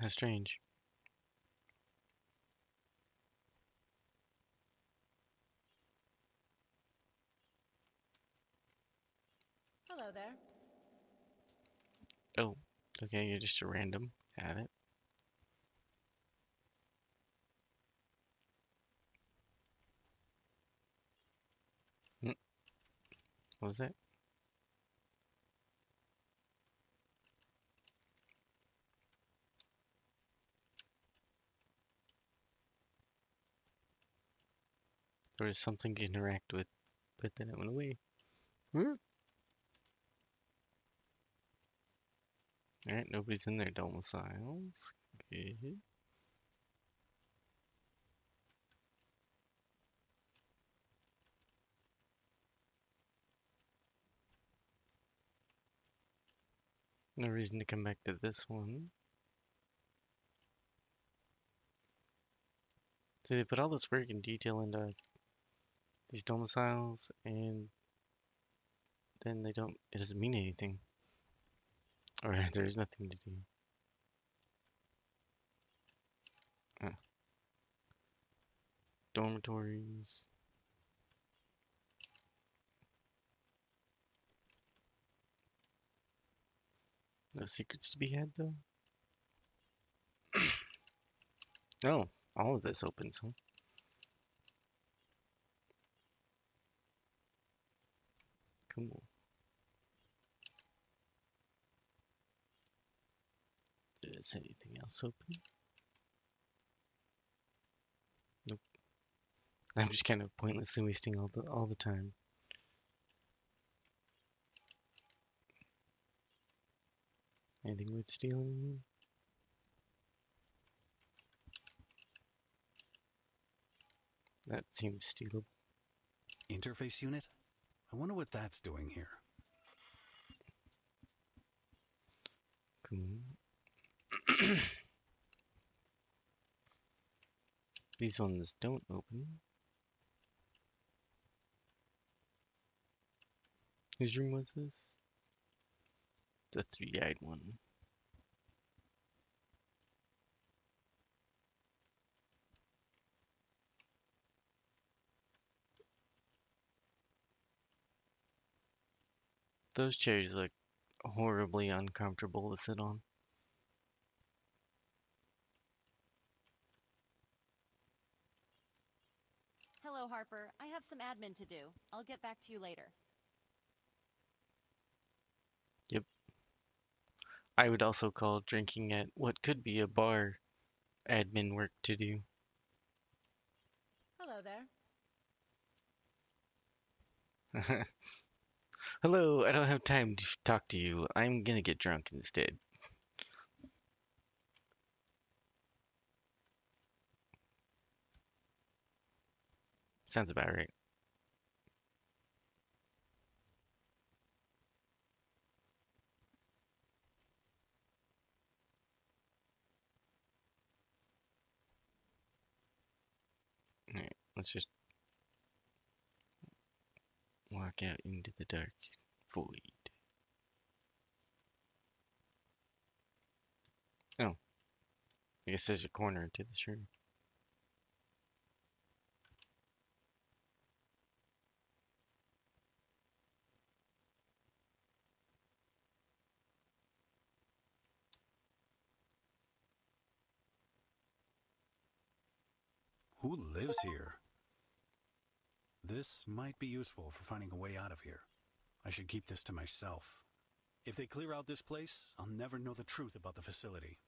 How strange. Hello there. Oh, okay, you're just a random. Have it. Hmm. What was that? There was something to interact with, but then it went away. Hmm? Alright, nobody's in their domiciles. Good. No reason to come back to this one. See, they put all this work and detail into these domiciles, and then they don't, it doesn't mean anything. Or there's nothing to do. Ah. Dormitories. No secrets to be had, though? oh, all of this opens, huh? Cool. Is anything else open? Nope. I'm just kind of pointlessly wasting all the all the time. Anything worth stealing? That seems stealable. Interface unit? I wonder what that's doing here. These ones don't open. Whose room was this? The three-eyed one. Those chairs look horribly uncomfortable to sit on. Hello, Harper. I have some admin to do. I'll get back to you later. Yep. I would also call drinking at what could be a bar admin work to do. Hello there. Hello, I don't have time to talk to you. I'm gonna get drunk instead. Sounds about right. Let's just walk out into the dark void. Oh. I guess there's a corner to this room. Who lives here? This might be useful for finding a way out of here. I should keep this to myself. If they clear out this place, I'll never know the truth about the facility.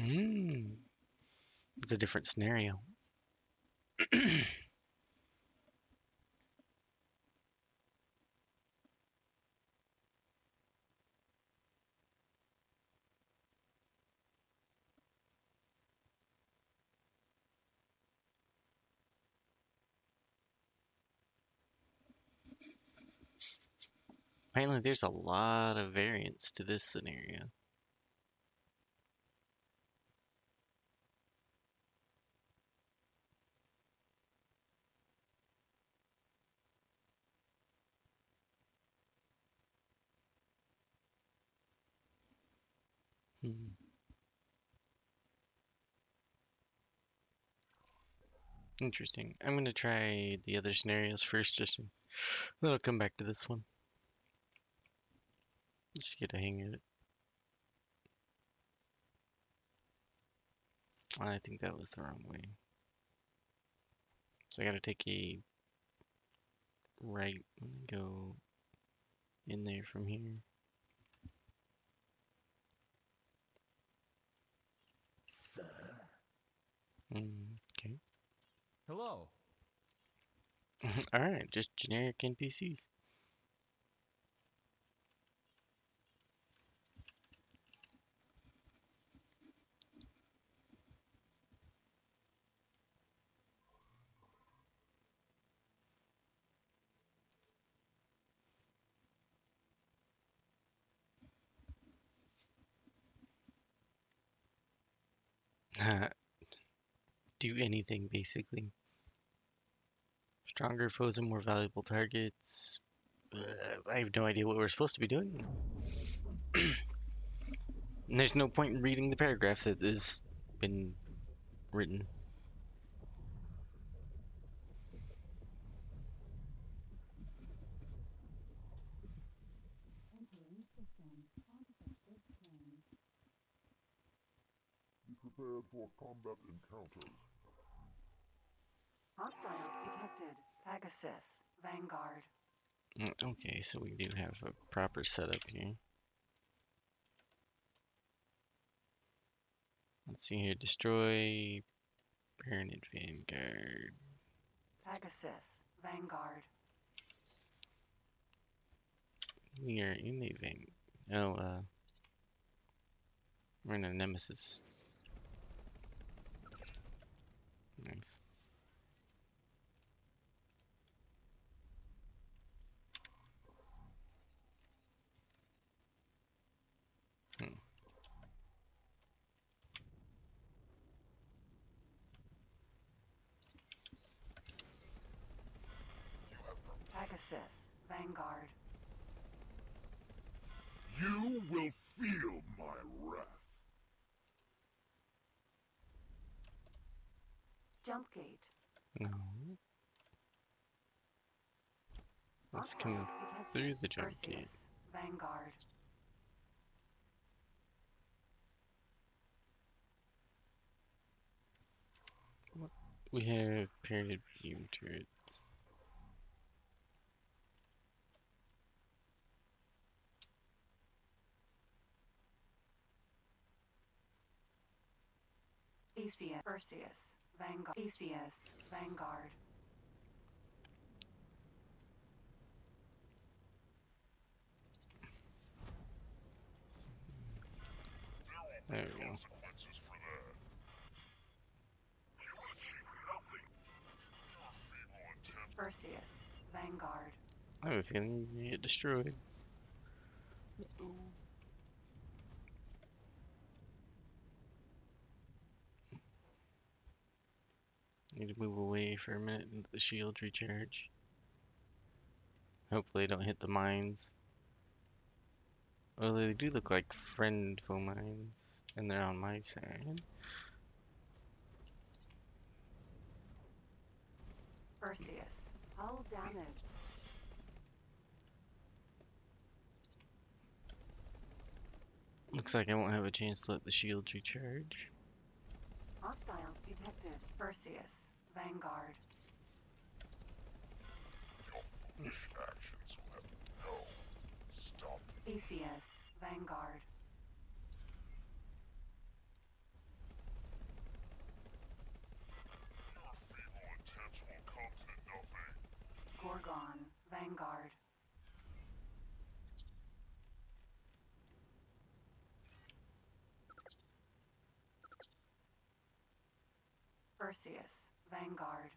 Hmm. It's a different scenario. Apparently there's a lot of variance to this scenario. Hmm. Interesting. I'm going to try the other scenarios first, just then I'll come back to this one. Just get a hang of it. I think that was the wrong way. So I gotta take a right and go in there from here. Sir? Mm, okay. Hello. Alright, just generic NPCs. Do anything, basically. Stronger foes and more valuable targets. Uh, I have no idea what we're supposed to be doing. there's no point in reading the paragraph that has been written. Be prepared for combat encounters. Hostiles detected. Pegasus. Vanguard. Mm, Okay, so we do have a proper setup here. Let's see here. Destroy Paranid Vanguard. Pegasus. Vanguard. We are in a van. Oh, uh. We're in a Nemesis. Nice. Hmm. Pegasus. Vanguard. You will feel my Jump gate. No. Let's come through the jump Perseus. gate. Vanguard. We have period beam turrets. Theseus. Perseus. Vanguard. Theseus. Vanguard. There we go. Consequences for that. You achieve nothing. Your feeble attempt Perseus. Vanguard. I have a feeling you get destroyed. Need to move away for a minute and let the shield recharge. Hopefully, I don't hit the mines. Well, they do look like friend foe mines, and they're on my side. Perseus. Hull damage. Looks like I won't have a chance to let the shield recharge. Hostiles detected. Perseus. Vanguard. your foolish actions will have no stop. Theseus. Vanguard. Your feeble attempts will come to nothing. Gorgon. Vanguard. Perseus. Vanguard.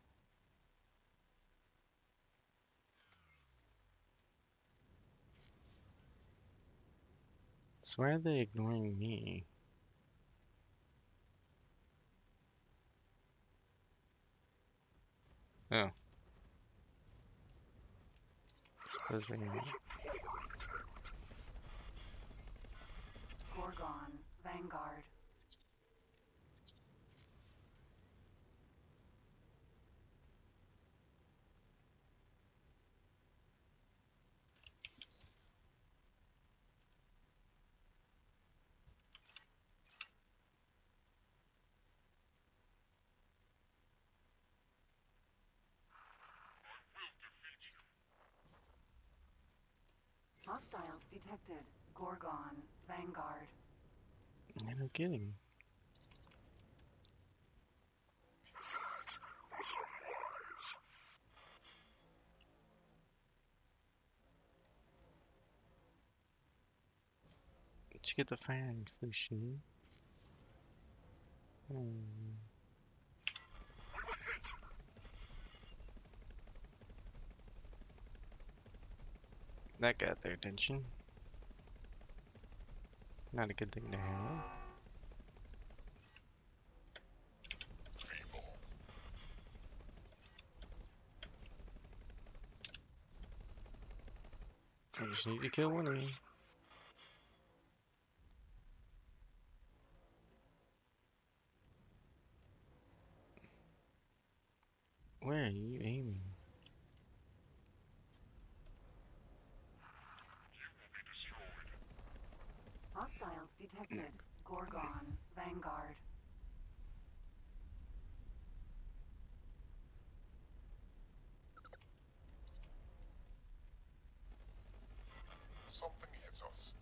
So why are they ignoring me? Oh. Suppose they- Gorgon. Vanguard. Hostiles detected. Gorgon. Vanguard. No kidding. Did you get the firing solution? Hmm. That got their attention. Not a good thing to have. I just need to kill one of you. Where are you aiming? Hostiles detected. Gorgon. Vanguard. Something hits us.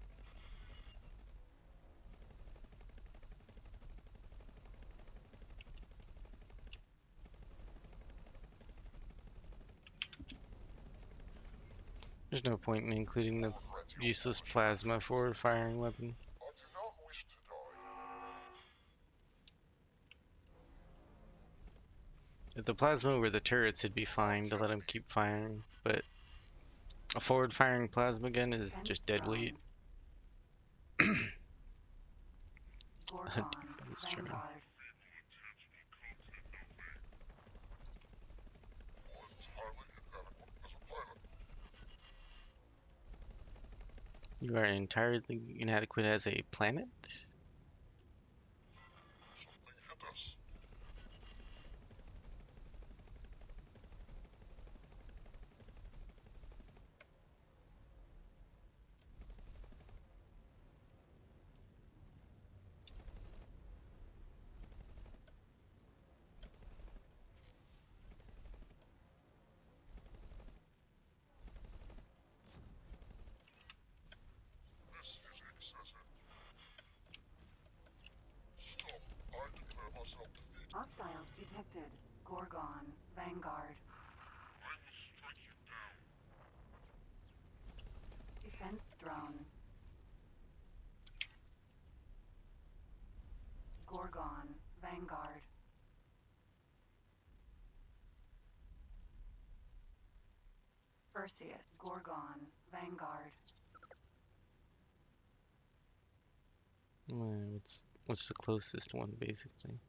There's no point in including the useless plasma forward firing weapon. I do not wish to die. If the plasma were the turrets, it'd be fine to let them keep firing, but a forward firing plasma gun is just dead weight. Gorgon. Defense drone. Vanguard. entirely inadequate as a pilot. You are entirely inadequate as a planet? Something hit us. This is excessive. Stop. I declare myself defeated. Hostiles detected. Gorgon. Vanguard. Defense drone. Gorgon. Vanguard. Perseus. Gorgon. Vanguard. What's what's the closest one, basically?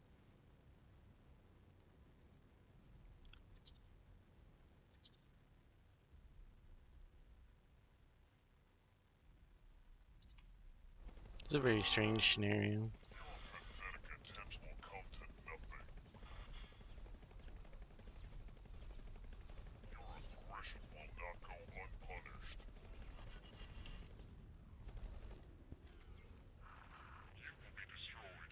It's a very strange scenario. Your pathetic attempts will come to nothing. Your aggression will not go unpunished. You will be destroyed.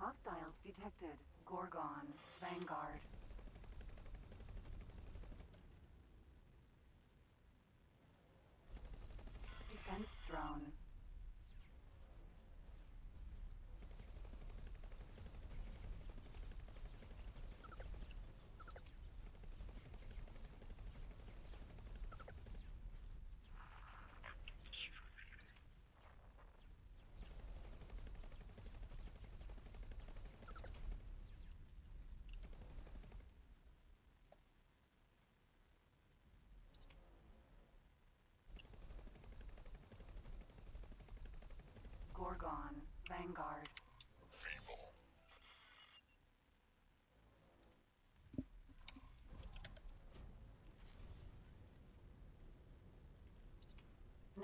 Oh no! Hostiles detected. Gorgon. Vanguard.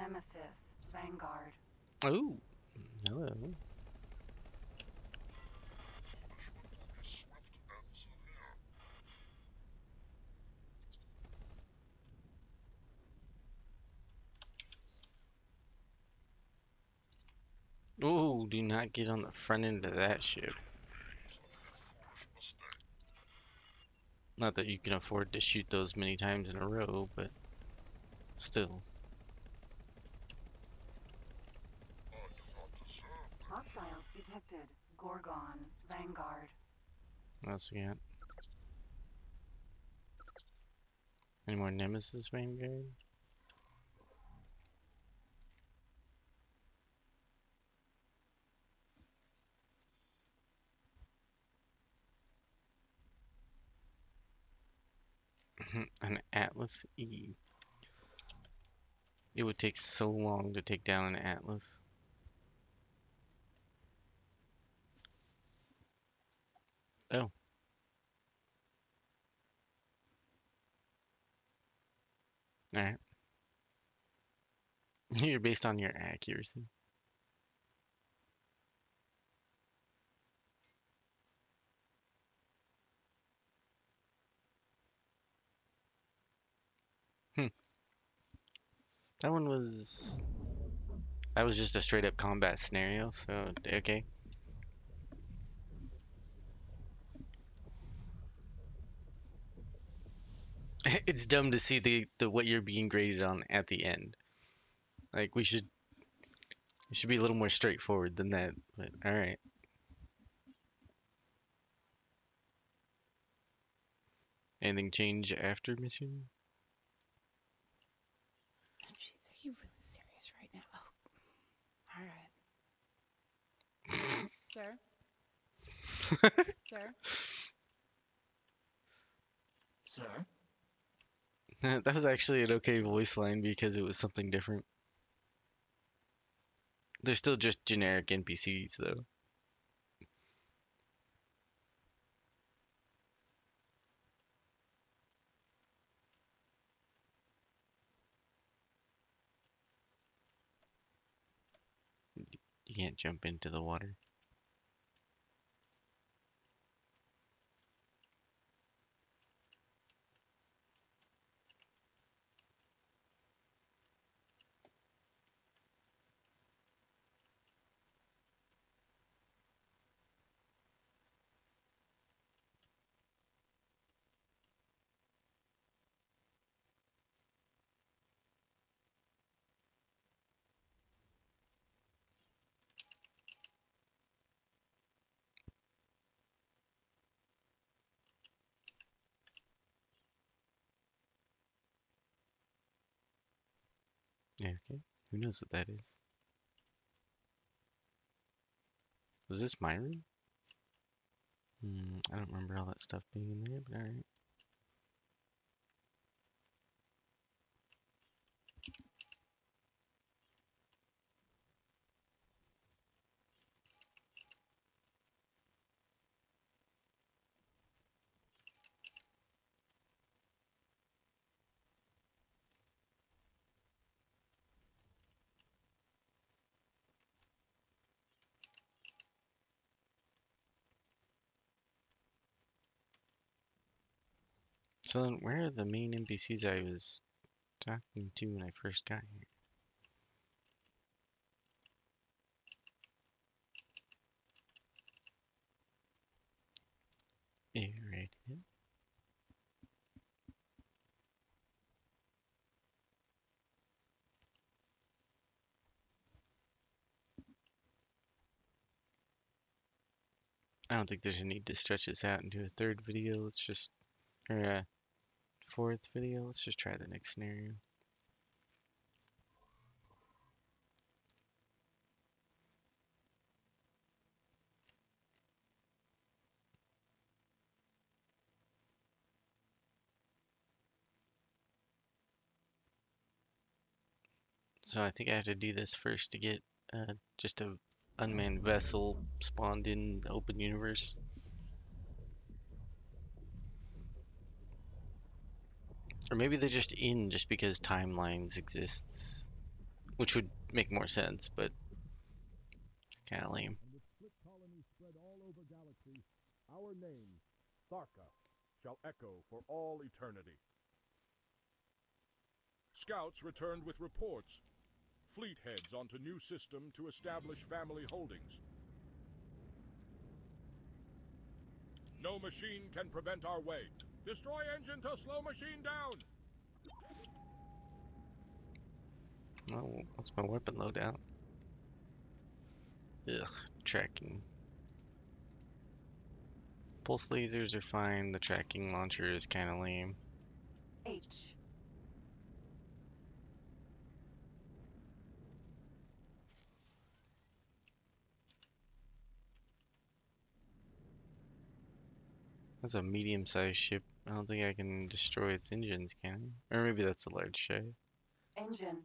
Nemesis. Vanguard. Oh, hello. Punishment will be swift and severe. Oh, do not get on the front end of that ship. Such a foolish mistake. Not that you can afford to shoot those many times in a row, but still. I do not deserve this. Hostiles Gorgon. Vanguard. What else we got? Any more Nemesis Vanguard? An Atlas E. It would take so long to take down an Atlas. Oh. Alright. You're based on your accuracy. Hmm. That one was... That was just a straight up combat scenario, so okay. it's dumb to see the, the what you're being graded on at the end. Like we should we should be a little more straightforward than that. But all right. Anything change after mission? Oh, jeez, are you really serious right now? Oh, all right. Sir? Sir? Sir? that was actually an okay voice line because it was something different. They're still just generic NPCs though. You can't jump into the water. Okay. Who knows what that is? Was this my room? Hmm, I don't remember all that stuff being in there, but alright. So then, where are the main NPCs I was talking to when I first got here? Yeah, right here. I don't think there's a need to stretch this out into a third video. Let's just, or uh, fourth video. Let's just try the next scenario. So I think I have to do this first to get uh, just a unmanned vessel spawned in the open universe. Or maybe they're just in just because timelines exists. which would make more sense, but it's kind of lame. and with split colonies spread all over galaxy, our name, Tharka, shall echo for all eternity. Scouts returned with reports. Fleet heads onto new system to establish family holdings. No machine can prevent our way. Destroy engine to slow machine down. Oh, what's my weapon loadout? Ugh, tracking. Pulse lasers are fine. The tracking launcher is kind of lame. H. That's a medium-sized ship. I don't think I can destroy its engines, can I? Or maybe that's a large ship. Engine.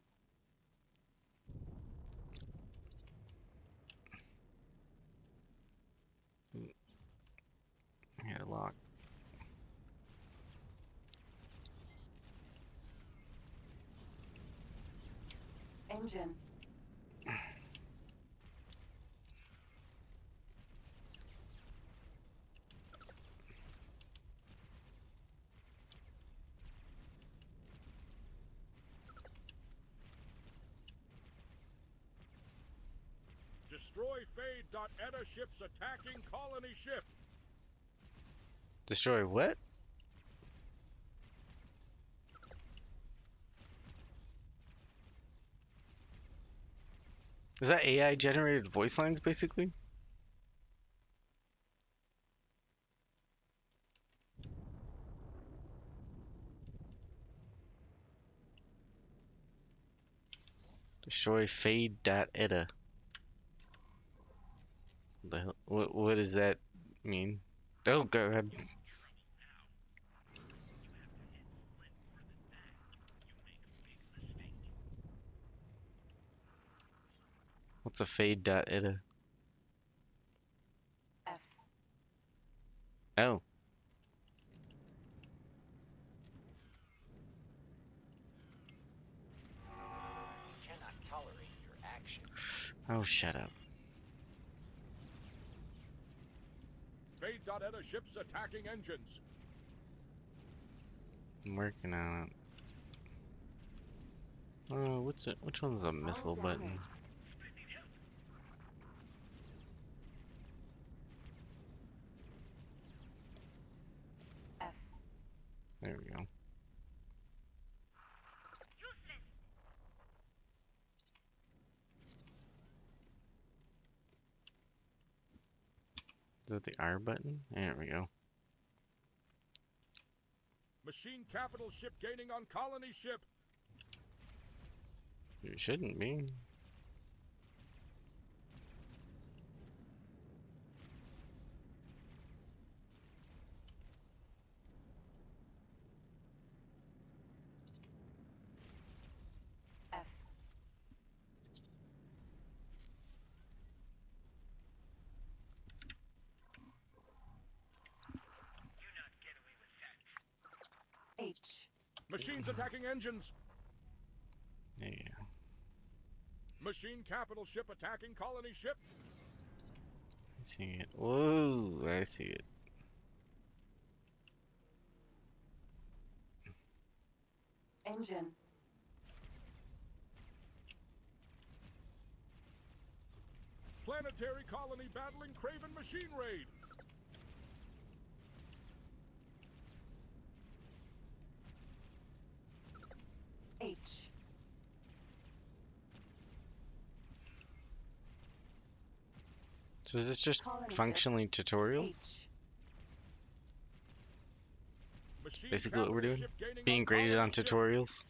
I had a lock. Engine. Destroy Fade.Eta ships attacking colony ship. Destroy what? Is that AI generated voice lines basically? Destroy fade.eta. The hell, what, what does that mean? Oh god. What's a fade.eta? F. Oh. cannot tolerate your actions. Oh, shut up. Fade.Eta ships attacking engines. I'm working on it. Oh, what's it? Which one's the missile button? damage. F. There we go. Is that the R button? There we go. Machine capital ship gaining on colony ship. It shouldn't be. F. H. Machines attacking engines. Yeah. Machine capital ship attacking colony ship. I see it. Whoa, I see it. Engine. Planetary colony battling Craven machine raid. H. So is this just functionally tutorials? Basically what we're doing? Being graded on tutorials?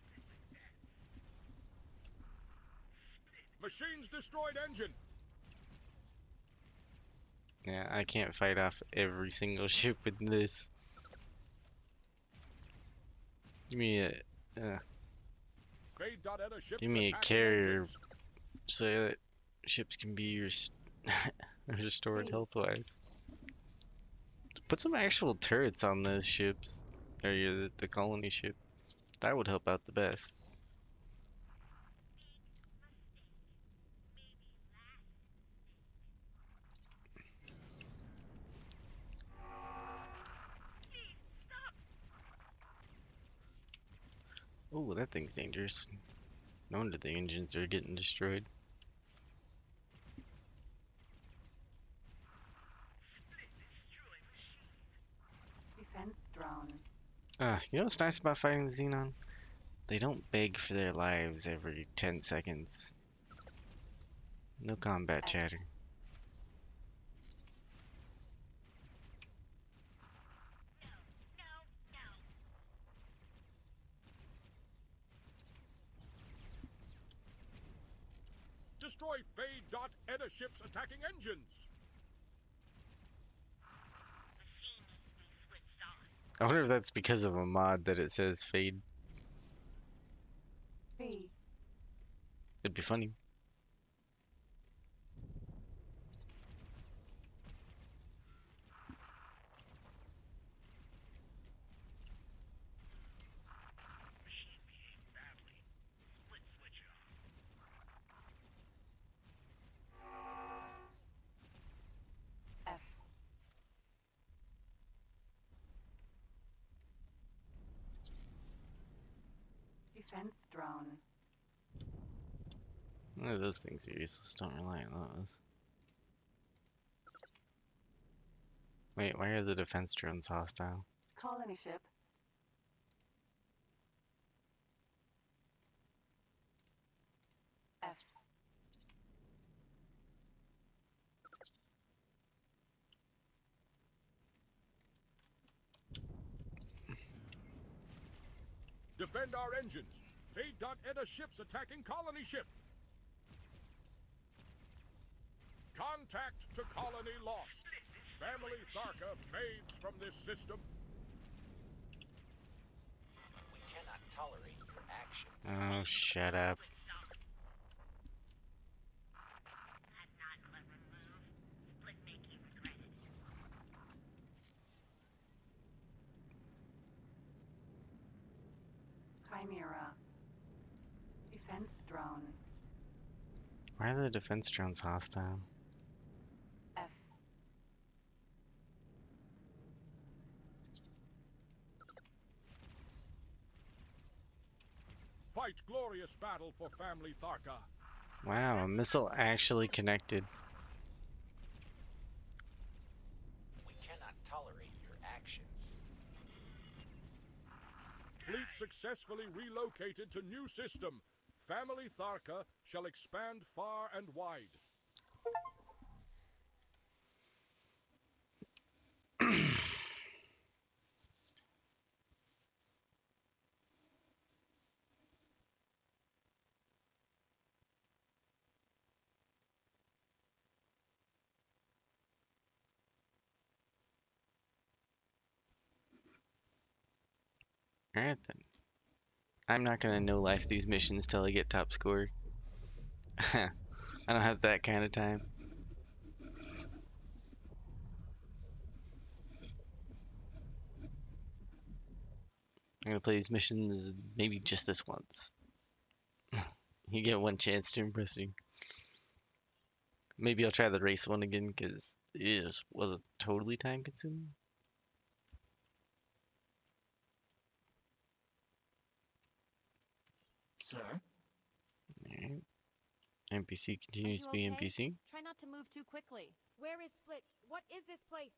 Machines destroyed engine. Yeah, I can't fight off every single ship with this. Give me a, uh, Give me a carrier. so that ships can be Just restored health-wise. Put some actual turrets on those ships. Or the colony ship. That would help out the best. Oh, that thing's dangerous. No wonder the engines are getting destroyed. Uh, you know what's nice about fighting the Xenon? They don't beg for their lives every 10 seconds. No combat chatter. Destroy Fade.Edda ships attacking engines. I wonder if that's because of a mod that it says fade. B. It'd be funny. F. Defense drone. Those things are useless. Don't rely on those. Wait, why are the defense drones hostile? Colony ship. F. Defend our engines. Fade.Edda ships attacking colony ship. Contact to colony lost. Family Tharka fades from this system. We cannot tolerate your actions. Oh, shut up. Chimera. Defense drone. Why are the defense drones hostile? F. Fight glorious battle for Family Tharka. Wow, a missile actually connected. We cannot tolerate your actions. Fleet successfully relocated to new system. Family Tharka shall expand far and wide. Alright then. I'm not gonna no life these missions till I get top score. I don't have that kind of time. I'm gonna play these missions maybe just this once. you get one chance to impress me. Maybe I'll try the race one again because it wasn't totally time consuming. Sir? Alright. NPC continues to be okay? NPC. Try not to move too quickly. Where is Split? What is this place?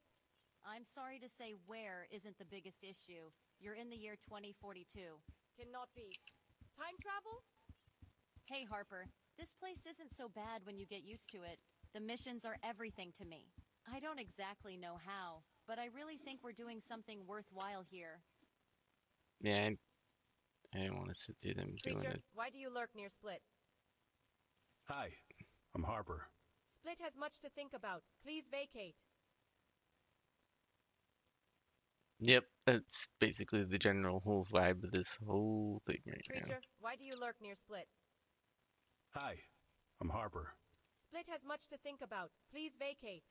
I'm sorry to say where isn't the biggest issue. You're in the year 2042. Cannot be. Time travel? Hey, Harper, this place isn't so bad when you get used to it. The missions are everything to me. I don't exactly know how, but I really think we're doing something worthwhile here. Yeah, I, I didn't want to sit through them doing Creature, it. why do you lurk near Split? Hi, I'm Harper. Split has much to think about. Please vacate. Yep, that's basically the general whole vibe of this whole thing right now. Creature, why do you lurk near Split? Hi, I'm Harper. Split has much to think about. Please vacate.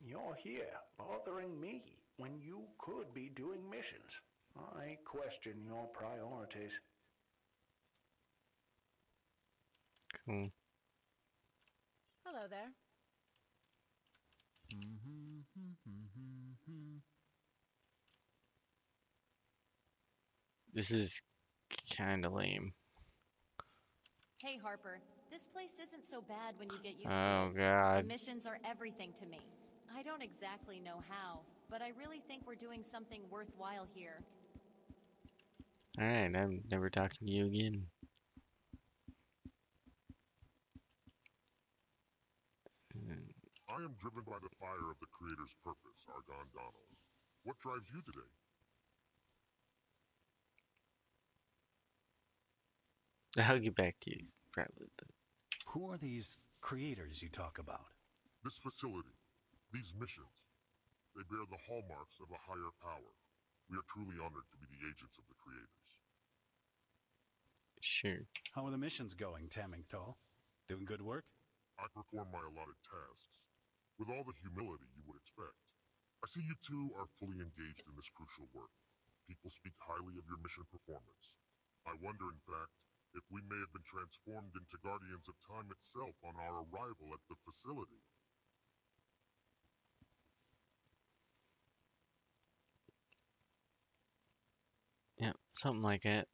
You're here, bothering me, when you could be doing missions. I question your priorities. Cool. Hello there. This is kind of lame. Hey, Harper. This place isn't so bad when you get used Oh to it. Oh, god. The missions are everything to me. I don't exactly know how, but I really think we're doing something worthwhile here. Alright, I'm never talking to you again. I am driven by the fire of the Creator's purpose, Argon Donald. What drives you today? I'll get back to you, probably. Who are these creators you talk about? This facility, these missions, they bear the hallmarks of a higher power. We are truly honored to be the agents of the Creators. Sure. How are the missions going, Tamingtol? Doing good work? I perform my allotted tasks with all the humility you would expect. I see you two are fully engaged in this crucial work. People speak highly of your mission performance. I wonder, in fact, if we may have been transformed into Guardians of Time itself on our arrival at the facility. Yeah, something like that.